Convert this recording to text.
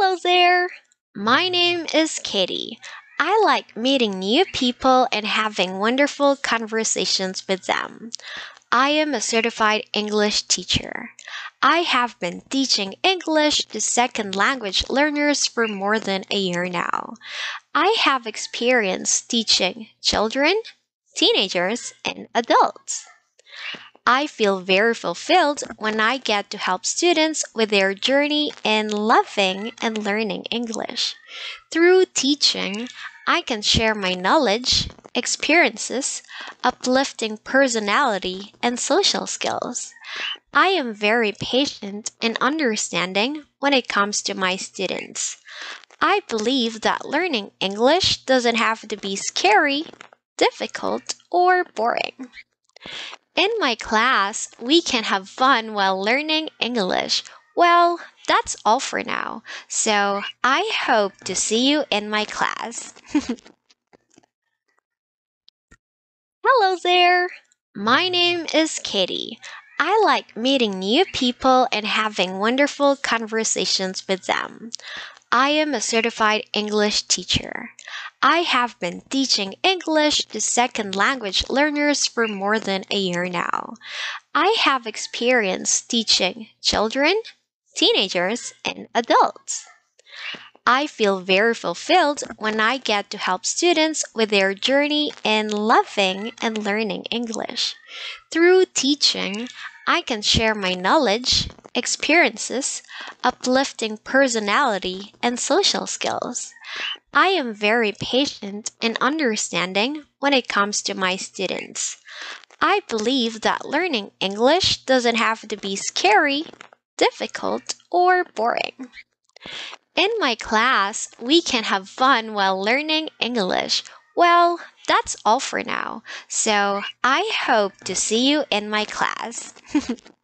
Hello there! My name is Katie. I like meeting new people and having wonderful conversations with them. I am a certified English teacher. I have been teaching English to second language learners for more than a year now. I have experience teaching children, teenagers, and adults. I feel very fulfilled when I get to help students with their journey in loving and learning English. Through teaching, I can share my knowledge, experiences, uplifting personality, and social skills. I am very patient and understanding when it comes to my students. I believe that learning English doesn't have to be scary, difficult, or boring. In my class, we can have fun while learning English. Well, that's all for now. So I hope to see you in my class. Hello there! My name is Katie. I like meeting new people and having wonderful conversations with them. I am a certified English teacher. I have been teaching English to second language learners for more than a year now. I have experience teaching children, teenagers, and adults. I feel very fulfilled when I get to help students with their journey in loving and learning English. Through teaching, I can share my knowledge, experiences, uplifting personality, and social skills. I am very patient and understanding when it comes to my students. I believe that learning English doesn't have to be scary, difficult, or boring. In my class, we can have fun while learning English. Well, that's all for now. So I hope to see you in my class.